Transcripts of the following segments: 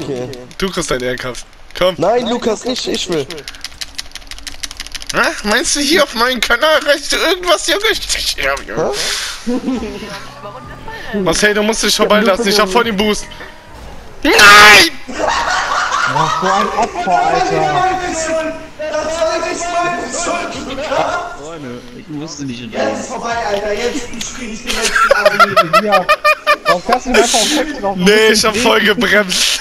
Okay. Du kriegst deinen Ehrenkampf. Komm. Nein, Lukas, nicht, ich will. Hä? Meinst du hier auf meinem Kanal reicht irgendwas, Junge? Ja, Junge. Marcel, du musst dich vorbeilassen, ich hab voll den Boost. Nein! Ach, so ein Opfer, Alter. Ich musste nicht Jetzt reden. ist vorbei, Alter. Jetzt spiele ich den letzten Abend. Ja. Warum kannst du nicht einfach auf? Nee, ich hab voll gebremst.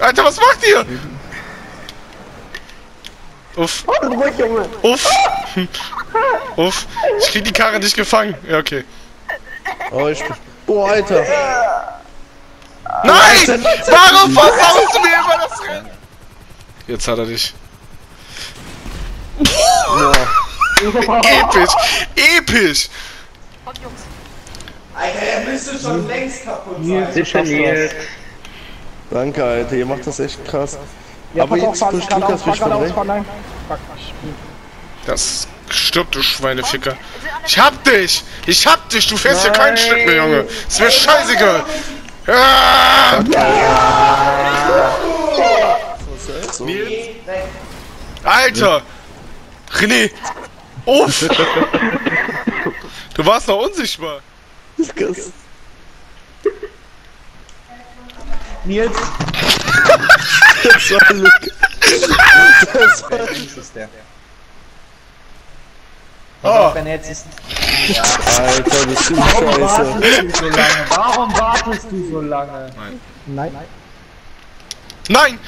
Alter, was macht ihr? Uff. Uff. Uff. Ich krieg die Karre nicht gefangen. Ja, okay. Oh, ich. Boah, Alter. Nein! Warum versaust du mir immer das Rennen? Jetzt hat er dich. Episch! Episch! Alter, er müsste schon längst kaputt sein. Nils. Danke, Alter, ihr macht das echt krass. Ja, Aber auf, jetzt fahr pusht Lukas mich von nein. Fuck, Das stirbt, du Schweineficker. Ich hab dich! Ich hab dich! Du fährst hier kein Stück mehr, Junge! Ist mir scheißegal! Ah! So. Alter! René! Uff! Du warst noch unsichtbar! Lukas. Nils, Das war Lukas. Das war Links ist der. Oh. wenn jetzt ist. Alter, das ist Warum scheiße. wartest du so lange? Warum wartest du so lange? Nein. Nein. Nein!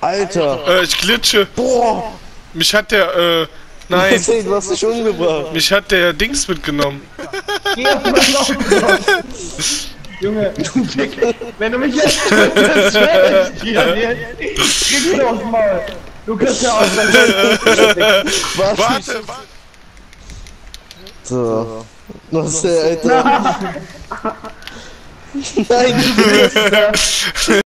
Alter. Äh, ich glitsche. Boah. Mich hat der, äh, nein. Marcel, du hast dich umgebracht. Mich hat der Dings mitgenommen. Geh auf den Lauf. Junge, wenn du mich jetzt tötest, schwör ich ihn aufs Maul. Du kriegst ja aus der Welt. Warte. Warte. So. Marcel, Alter. Nein, du bist